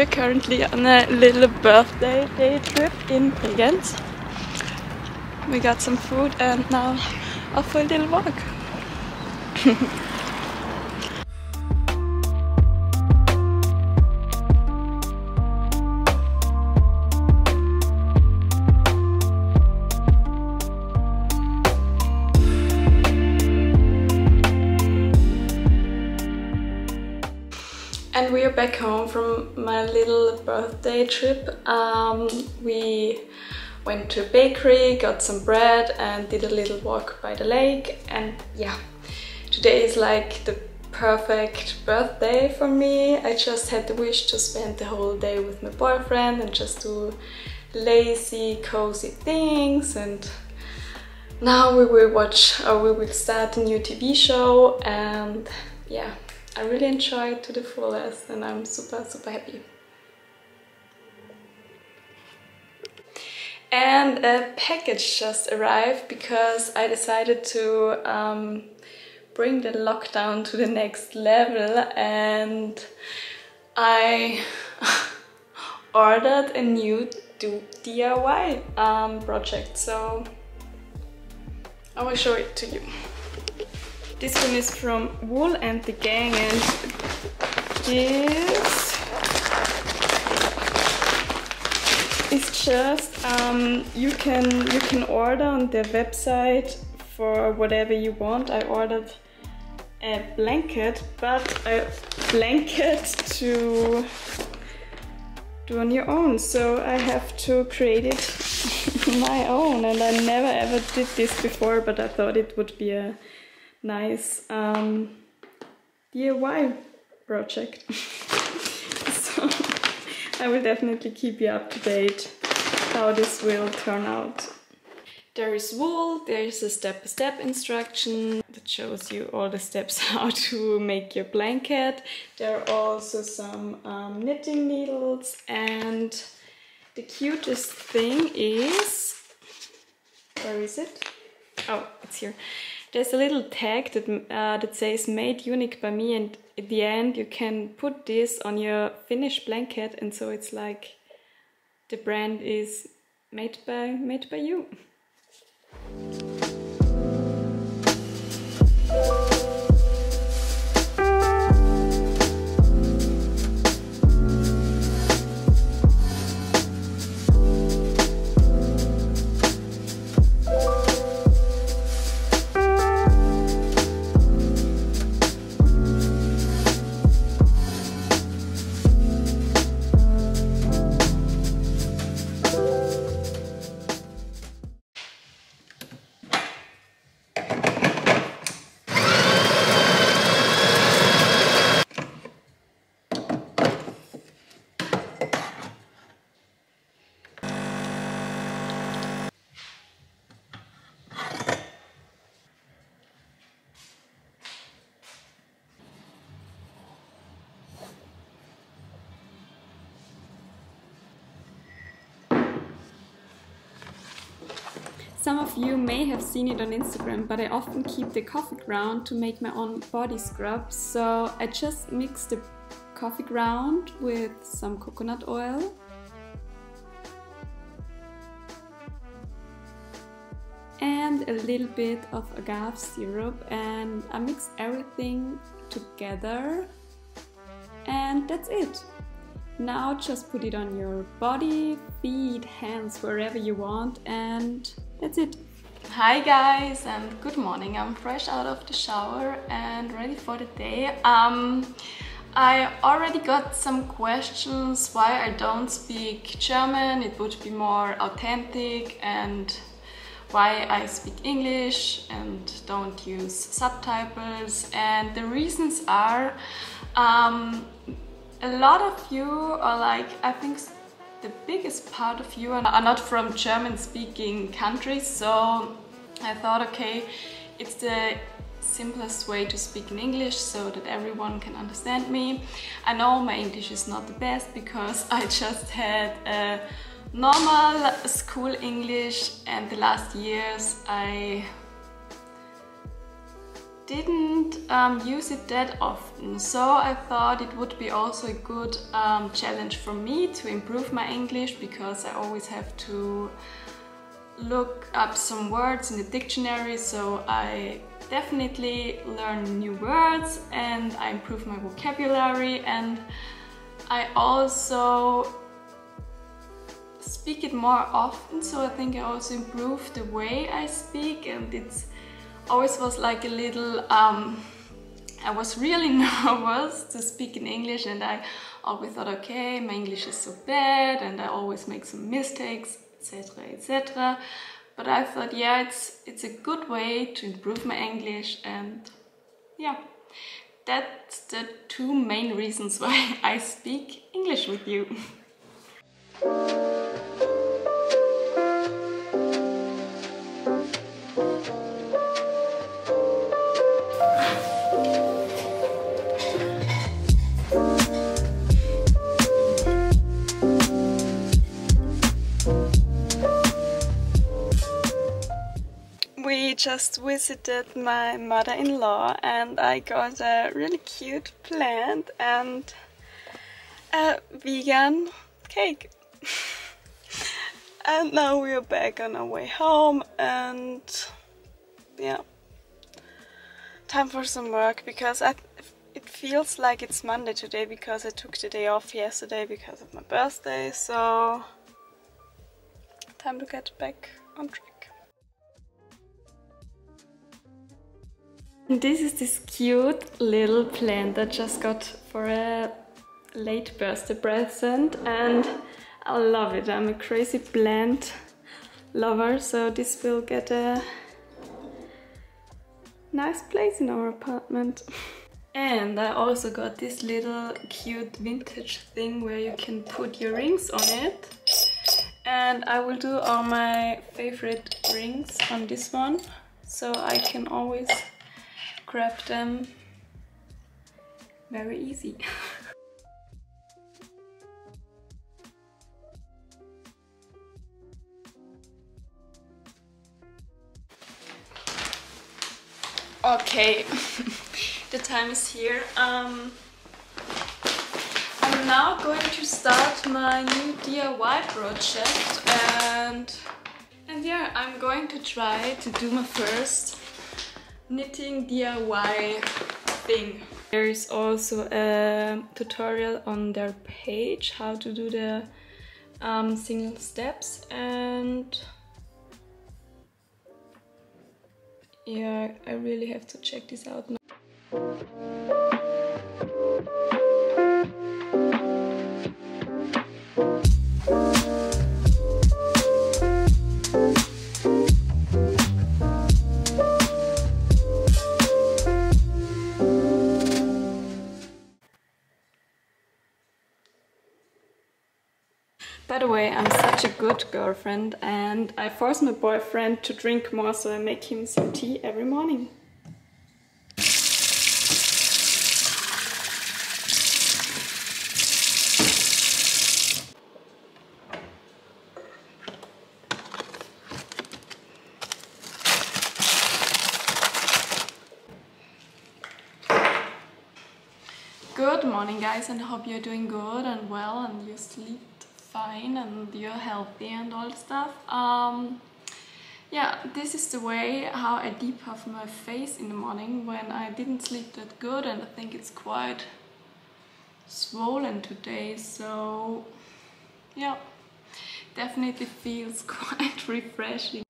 We're currently on a eh, little birthday day trip in Bregenz. We got some food and now a little walk. We are back home from my little birthday trip. Um, we went to a bakery, got some bread and did a little walk by the lake and yeah, today is like the perfect birthday for me. I just had the wish to spend the whole day with my boyfriend and just do lazy, cozy things and now we will watch or we will start a new TV show and yeah, I really enjoy it to the fullest and I'm super, super happy. And a package just arrived because I decided to um, bring the lockdown to the next level and I ordered a new DIY um, project so I will show it to you. This one is from Wool and the Gang and this is just um, you can you can order on their website for whatever you want. I ordered a blanket, but a blanket to do on your own. So I have to create it my own and I never ever did this before, but I thought it would be a nice um, DIY project. so I will definitely keep you up to date how this will turn out. There is wool, there is a step-by-step -step instruction that shows you all the steps how to make your blanket. There are also some um, knitting needles and the cutest thing is, where is it? Oh, it's here. There's a little tag that, uh, that says made unique by me and at the end you can put this on your finished blanket and so it's like the brand is made by, made by you. Some of you may have seen it on Instagram, but I often keep the coffee ground to make my own body scrub. So I just mix the coffee ground with some coconut oil. And a little bit of agave syrup and I mix everything together and that's it. Now just put it on your body, feet, hands, wherever you want and that's it. Hi guys and good morning. I'm fresh out of the shower and ready for the day. Um, I already got some questions why I don't speak German. It would be more authentic and why I speak English and don't use subtitles. And the reasons are um, a lot of you are like, I think the biggest part of you are not from German speaking countries so I thought okay it's the simplest way to speak in English so that everyone can understand me. I know my English is not the best because I just had a normal school English and the last years I didn't um, use it that often, so I thought it would be also a good um, challenge for me to improve my English because I always have to look up some words in the dictionary, so I definitely learn new words and I improve my vocabulary. And I also speak it more often. So I think I also improve the way I speak and it's always was like a little um, I was really nervous to speak in English and I always thought okay my English is so bad and I always make some mistakes etc etc but I thought yeah it's it's a good way to improve my English and yeah that's the two main reasons why I speak English with you. Just visited my mother-in-law and I got a really cute plant and a vegan cake. and now we're back on our way home and yeah, time for some work because I, it feels like it's Monday today because I took the day off yesterday because of my birthday so time to get back on track. This is this cute little plant that just got for a late birthday present and I love it. I'm a crazy plant lover so this will get a nice place in our apartment. And I also got this little cute vintage thing where you can put your rings on it. And I will do all my favorite rings on this one so I can always grab them very easy. okay, the time is here. Um, I'm now going to start my new DIY project and and yeah, I'm going to try to do my first knitting DIY thing. There is also a tutorial on their page how to do the um, single steps and yeah, I really have to check this out now. By the way, I'm such a good girlfriend and I force my boyfriend to drink more so I make him some tea every morning. Good morning guys and I hope you're doing good and well and you sleep fine and you're healthy and all stuff. Um, yeah, this is the way how I deep depuff my face in the morning when I didn't sleep that good and I think it's quite swollen today so yeah definitely feels quite refreshing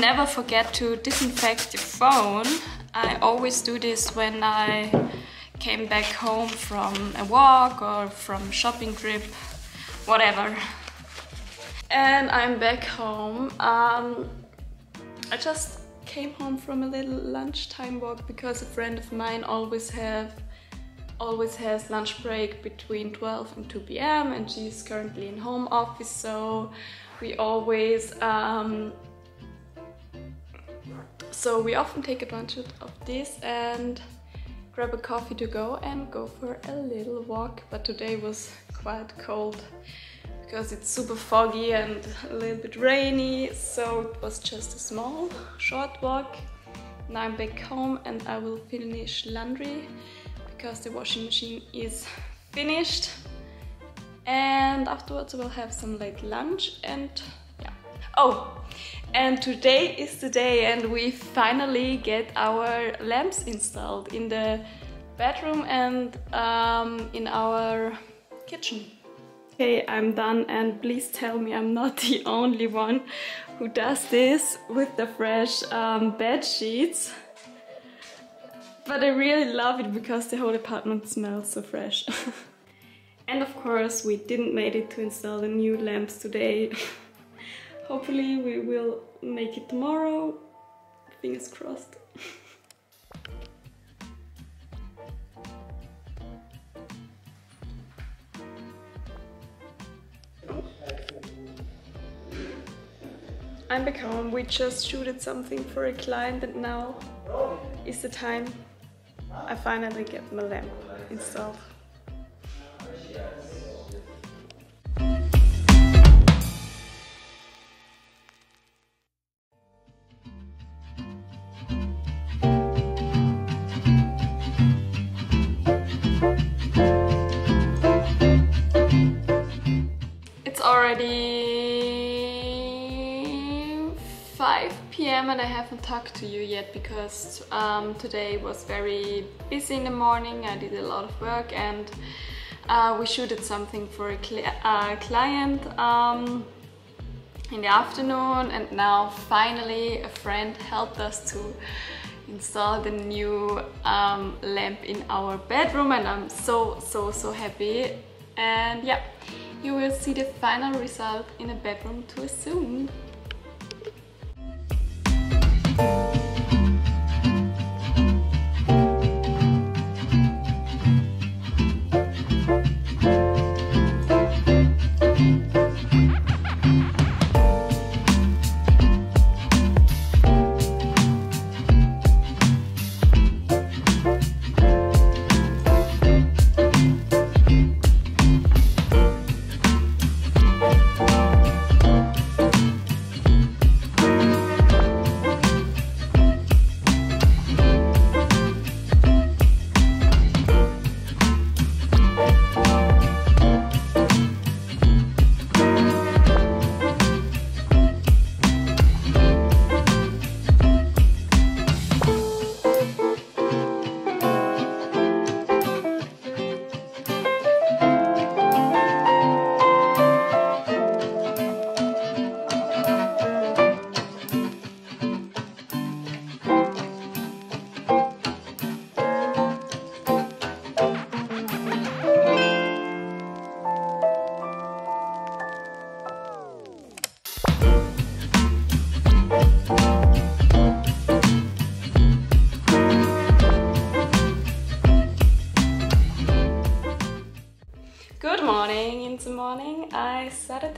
never forget to disinfect your phone. I always do this when I came back home from a walk or from shopping trip, whatever. And I'm back home. Um, I just came home from a little lunchtime walk because a friend of mine always have always has lunch break between 12 and 2 p.m. and she's currently in home office so we always um, so we often take advantage of this and grab a coffee to go and go for a little walk. But today was quite cold because it's super foggy and a little bit rainy. So it was just a small short walk. Now I'm back home and I will finish laundry because the washing machine is finished. And afterwards we'll have some late lunch and yeah. Oh and today is the day and we finally get our lamps installed in the bedroom and um, in our kitchen okay I'm done and please tell me I'm not the only one who does this with the fresh um, bed sheets but I really love it because the whole apartment smells so fresh. and of course we didn't make it to install the new lamps today. Hopefully we will make it tomorrow. Fingers crossed. I'm back home. We just shooted something for a client and now is the time I finally get my lamp installed. I haven't talked to you yet because um, today was very busy in the morning. I did a lot of work and uh, we shooted something for a uh, client um, in the afternoon and now finally a friend helped us to install the new um, lamp in our bedroom and I'm so so so happy and yeah you will see the final result in the bedroom too soon.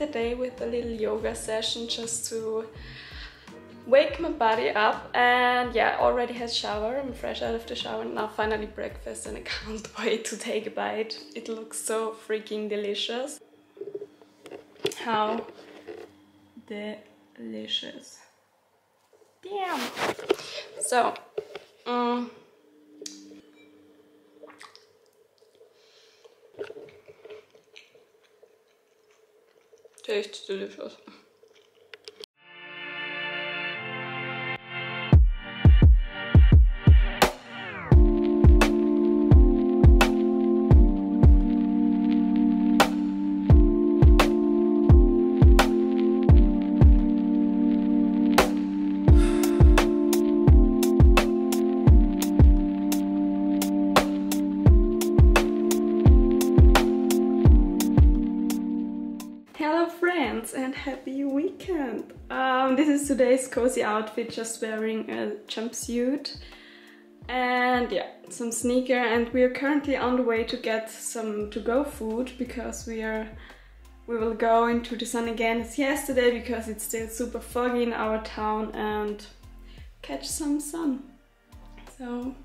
The day with a little yoga session just to wake my body up and yeah, already had shower. I'm fresh out of the shower now finally breakfast and I can't wait to take a bite. It looks so freaking delicious. How delicious. Damn. So, um, echt stylisch aus. And happy weekend! Um, this is today's cozy outfit, just wearing a jumpsuit. and yeah, some sneaker and we are currently on the way to get some to-go food because we are we will go into the sun again as yesterday because it's still super foggy in our town and catch some sun. So